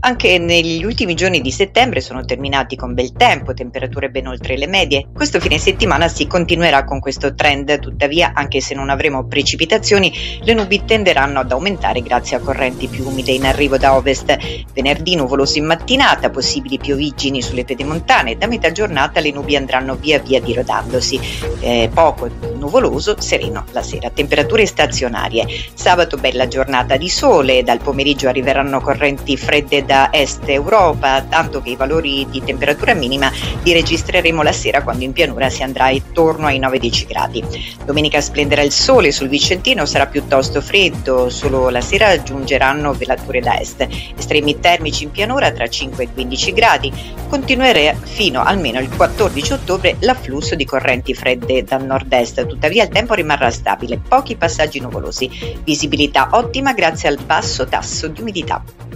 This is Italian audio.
Anche negli ultimi giorni di settembre sono terminati con bel tempo, temperature ben oltre le medie. Questo fine settimana si continuerà con questo trend, tuttavia anche se non avremo precipitazioni, le nubi tenderanno ad aumentare grazie a correnti più umide in arrivo da ovest. Venerdì nuvoloso in mattinata, possibili piovigini sulle pedemontane, da metà giornata le nubi andranno via via dirodandosi. Eh, poco nuvoloso, sereno la sera, temperature stazionarie. Sabato bella giornata di sole, dal pomeriggio arriveranno correnti fredde da est Europa, tanto che i valori di temperatura minima li registreremo la sera quando in pianura si andrà intorno ai 9-10 gradi. Domenica splenderà il sole, sul Vicentino sarà piuttosto freddo, solo la sera giungeranno velature da est. Estremi termici in pianura tra 5 e 15 gradi. Continuerà fino almeno il 14 ottobre l'afflusso di correnti fredde dal nord-est, tuttavia il tempo rimarrà stabile, pochi passaggi nuvolosi, visibilità ottima grazie al basso tasso di umidità.